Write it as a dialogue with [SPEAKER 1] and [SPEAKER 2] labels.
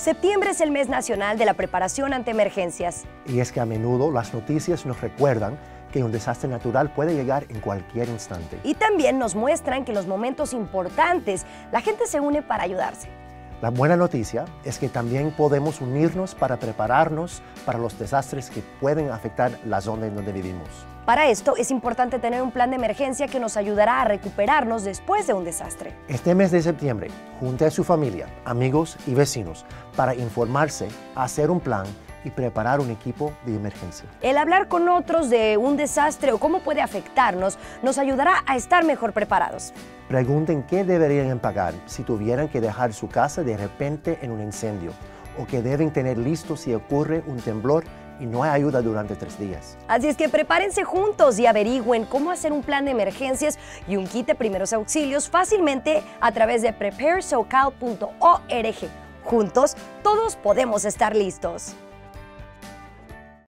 [SPEAKER 1] Septiembre es el mes nacional de la preparación ante emergencias.
[SPEAKER 2] Y es que a menudo las noticias nos recuerdan que un desastre natural puede llegar en cualquier instante.
[SPEAKER 1] Y también nos muestran que en los momentos importantes la gente se une para ayudarse.
[SPEAKER 2] La buena noticia es que también podemos unirnos para prepararnos para los desastres que pueden afectar la zona en donde vivimos.
[SPEAKER 1] Para esto es importante tener un plan de emergencia que nos ayudará a recuperarnos después de un desastre.
[SPEAKER 2] Este mes de septiembre, junte a su familia, amigos y vecinos para informarse, hacer un plan y preparar un equipo de emergencia.
[SPEAKER 1] El hablar con otros de un desastre o cómo puede afectarnos nos ayudará a estar mejor preparados.
[SPEAKER 2] Pregunten qué deberían pagar si tuvieran que dejar su casa de repente en un incendio o que deben tener listo si ocurre un temblor y no hay ayuda durante tres días.
[SPEAKER 1] Así es que prepárense juntos y averigüen cómo hacer un plan de emergencias y un kit de primeros auxilios fácilmente a través de preparesocal.org. Juntos, todos podemos estar listos.